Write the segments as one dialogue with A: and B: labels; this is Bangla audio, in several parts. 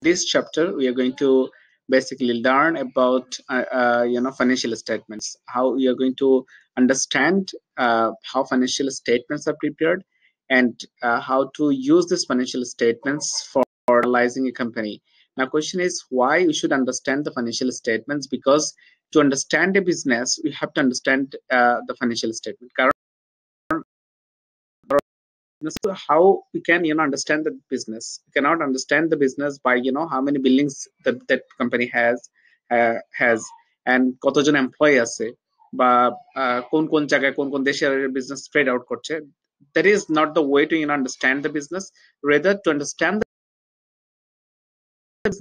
A: this chapter, we are going to basically learn about uh, uh, you know financial statements, how we are going to understand uh, how financial statements are prepared, and uh, how to use these financial statements for analyzing a company. Now, question is why we should understand the financial statements because to understand a business, we have to understand uh, the financial statement So how we can you know understand the business we cannot understand the business by you know how many buildings that that company has uh, has and কতজন এমপ্লয়ি আছে বা কোন কোন জায়গায় কোন কোন দেশে বিজনেস স্প্রেড আউট করছে that is not the way to you know, understand the business rather to understand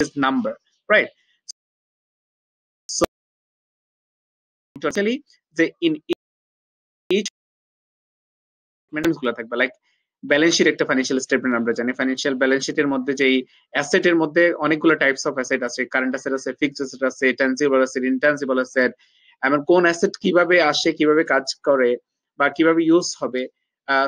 A: this number right so actually the in each গুলো থাকবে লাইক balance sheet একটা ফাইন্যান্সিয়াল স্টেটমেন্ট আমরা জানি। ফাইন্যান্সিয়াল ব্যালেন্স শিটের মধ্যে যেই অ্যাসেটের মধ্যে অনেকগুলো টাইপস অফ অ্যাসেট আছে। কারেন্ট অ্যাসেট আছে ফিক্সড অ্যাসেট আছে ট্যানজিবল অ্যাসেট ইনট্যানজিবল অ্যাসেট এমন কোন অ্যাসেট কীভাবে আসে কীভাবে কাজ করে বা কীভাবে ইউজ হবে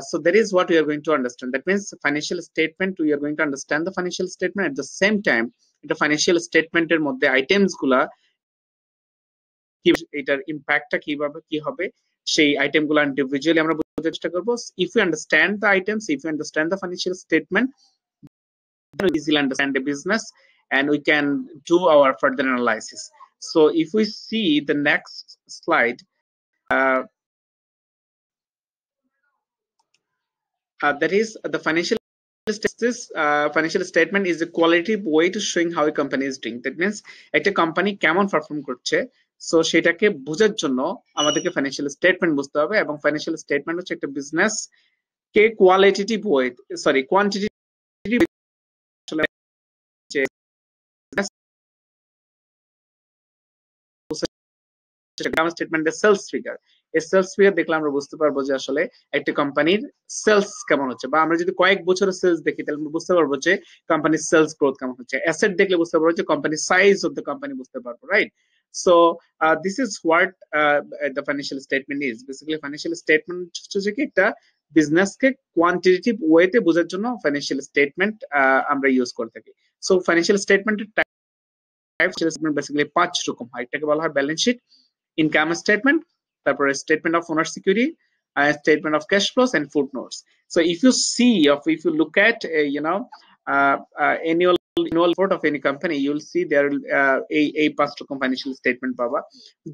A: so that is what we are going to understand. That means financial statement, we are going to understand the financial statement. At the same time, the financial statement এর মধ্যে আইটেমসগুলা এটার ইম্প্যাক্টটা কীভাবে কি হবে সেই আইটেমগুলো ইন্ডিভিজুয়ালি আমরা বুঝতে চেষ্টা করবো if you understand the items if you understand the financial statement easily understand the business and we can do our further analysis so if we see the next slide uh, uh, that is the financial this uh, financial statement is a qualitative way to showing how a company is doing that means একটা কোম্পানি কেমন পারফর্ম করছে সো সেটাকে বোঝার জন্য আমাদেরকে ফাইন্যান্সিয়াল স্টেটমেন্ট বুঝতে হবে এবং ফাইন্যান্সিয়াল স্টেটমেন্ট হচ্ছে একটা বিজনেস কে কোয়ালিটেটিভ ওয়ে সরি কোয়ান্টিটিভ স্টেটমেন্টের সেলস ফিগার এই সেলস ফিগার দেখলে আমরা বুঝতে পারব যে আসলে একটা কোম্পানির সেলস কেমন হচ্ছে বা আমরা যদি কয়েক বছরের সেলস দেখি, তাহলে আমরা বুঝতে পারব যে কোম্পানির সেলস গ্রোথ কেমন হচ্ছে। অ্যাসেট দেখলে বুঝতে পারব যে কোম্পানির সাইজ অফ দ্য কোম্পানি বুঝতে পারব right So this is what the financial statement is basically financial statement হচ্ছে কি একটা বিজনেসকে কোয়ান্টিটেটিভ ওয়েতে বোঝার জন্য ফাইন্যান্সিয়াল স্টেটমেন্ট আমরা ইউজ করে থাকি সো ফাইন্যান্সিয়াল স্টেটমেন্টের টাইপ বেসিক্যালি পাঁচ রকম হয় এটাকে বলা হয় ব্যালেন্স শিট ইনকাম স্টেটমেন্ট তারপরে statement of owner security uh, statement of cash flows and footnotes. So if you see, of if you look at, uh, you know, uh, uh, annual annual report of any company, you'll see there এই এই পাঁচ রকম ফাইন্যান্সিয়াল স্টেটমেন্ট পাবা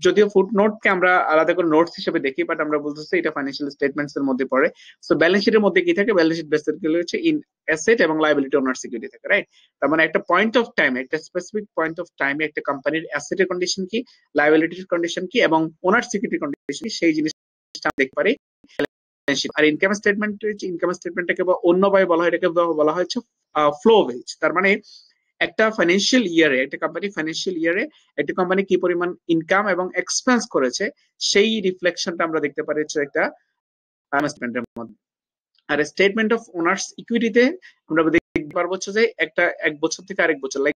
A: যদিও ফুটনোটকে আমরা আলাদা করে নোটস হিসেবে দেখি বাট আমরা বলতেছি এটা ফাইন্যান্সিয়াল স্টেটমেন্টস এর মধ্যে পড়ে। সো ব্যালেন্স শিটের মধ্যে কি থাকে? ব্যালেন্স শিট বেসিক্যালি হচ্ছে ইন অ্যাসেট এবং লাইবিলিটি ওনার সিকিউরিটি থাকে রাইট তার মানে একটা পয়েন্ট অফ টাইম একটা স্পেসিফিক পয়েন্ট অফ টাইমে একটা কোম্পানির অ্যাসেটের কন্ডিশন কি লাইবিলিটির কন্ডিশন কি এবং ওনার সিকিউরিটি কন্ডিশন কি সেই জিনিসটা দেখতে পারি। আর ইনকাম স্টেটমেন্ট ইনকাম স্টেটমেন্টটাকে অন্যভাবে বলা হয় এটাকে বলা হচ্ছে ফ্লো বেজ তার মানে একটা ফাইন্যান্সিয়াল ইয়ারে একটা কোম্পানি ফাইন্যান্সিয়াল ইয়ারে একটা কোম্পানি কি পরিমাণ ইনকাম এবং এক্সপেন্স করেছে, সেই রিফ্লেকশনটা আমরা দেখতে পারি একটা স্টেটমেন্টের মধ্যে। আর স্টেটমেন্ট অফ ওনার্স ইকুইটিতে আমরা দেখতে পারব হচ্ছে যে একটা, এক বছর থেকে আরেক বছর লাইক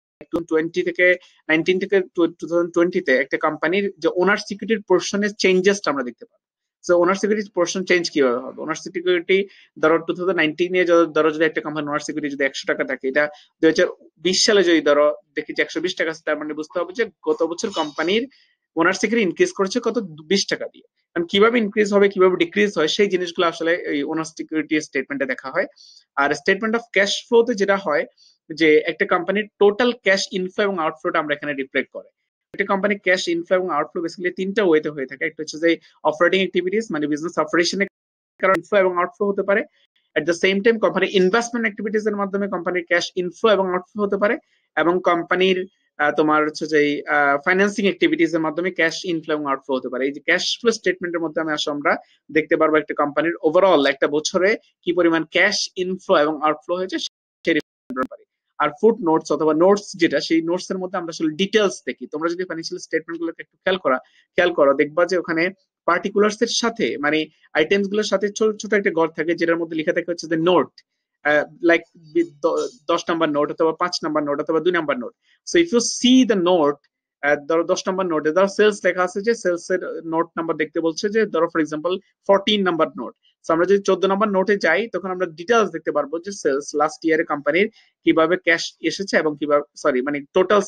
A: টোয়েন্টি থেকে নাইনটিন থেকে টু থাউজেন্ড টোয়েন্টিতে একটা কোম্পানির যে ওনার সিকিউরিটির পোর্শনের চেঞ্জেসটা আমরা দেখতে পাবো so owner security portion change কীভাবে হবে? ওনার সিকিউরিটি ধরো টু থাউজেন্ড নাইনটিনে ধরো যদি একটা কোম্পানি ওনার সিকিউরিটি যদি একশো টাকা থাকে, এটা দুই হাজার বিশ সালে যদি, ধরো দেখি যে একশো বিশ টাকা তার মানে বুঝতে হবে যে গত বছর কোম্পানির ওনার সিকিউরিটি ইনক্রিজ করেছে কত? বিশ টাকা দিয়ে। কারণ কীভাবে ইনক্রিজ হবে, কীভাবে ডিক্রিজ হয়, সেই জিনিসগুলো আসলে এই ওনার সিকিউরিটি স্টেটমেন্টে দেখা হয়। আর স্টেটমেন্ট অফ ক্যাশ ফ্লোতে যেটা হয়, যে একটা কোম্পানির টোটাল ক্যাশ ইনফ্লো এবং আউটফ্লোটা আমরা এখানে রিফ্লেক্ট করে। একটা কোম্পানি ক্যাশ ইনফ্লো এবং আউটফ্লো বেসিক্যালি তিনটা ওয়েতে হয়ে থাকে। একটা হচ্ছে যে অপারেটিং অ্যাক্টিভিটিস মানে বিজনেস অপারেশনের কারণে ইনফ্লো এবং আউটফ্লো হতে পারে। এট দ্য সেম টাইম কোম্পানির ইনভেস্টমেন্ট অ্যাক্টিভিটিস এর মাধ্যমে কোম্পানির ক্যাশ ইনফ্লো এবং আউটফ্লো হতে পারে এবং কোম্পানির তোমার হচ্ছে যে ফাইন্যান্সিং অ্যাক্টিভিটিস এর মাধ্যমে ক্যাশ ইনফ্লো এবং আউটফ্লো হতে পারে। এই যে ক্যাশ ফ্লো স্টেটমেন্টের মধ্যে আমি আসলে আমরা, দেখতে পারব একটা কোম্পানির ওভারঅল একটা বছরে কি পরিমাণ ক্যাশ ইনফ্লো এবং আউটফ্লো হয়েছে সেই পারি আর ফুড নোটস অথবা নোটস যেটা, সেই নোটস এর মধ্যে আমরা আসলে ডিটেলস দেখি। তোমরা যদি ফাইন্যান্সিয়াল স্টেটমেন্ট গুলোকে একটু খেয়াল করা, খেয়াল করো, দেখবা যে ওখানে পার্টিকুলার্স এর সাথে মানে আইটেমসগুলোর সাথে ছোট ছোট একটা ঘর থাকে, যেটার মধ্যে লেখা থাকে হচ্ছে যে নোট লাইক দশ নাম্বার নোট অথবা পাঁচ নাম্বার নোট অথবা দুই number note so if you see the note ধরো দশ নাম্বার নোটে ধরো সেলস লেখা আছে যে সেলস এর নোট নাম্বার দেখতে বলছে যে, ধরো for example fourteen number note so আমরা যদি চোদ্দ নম্বর নোটে যাই, তখন আমরা ডিটেলস দেখতে পারব যে সেলস লাস্ট ইয়ারে কোম্পানির কীভাবে ক্যাশ এসেছে এবং কীভাবে সরি মানে টোটাল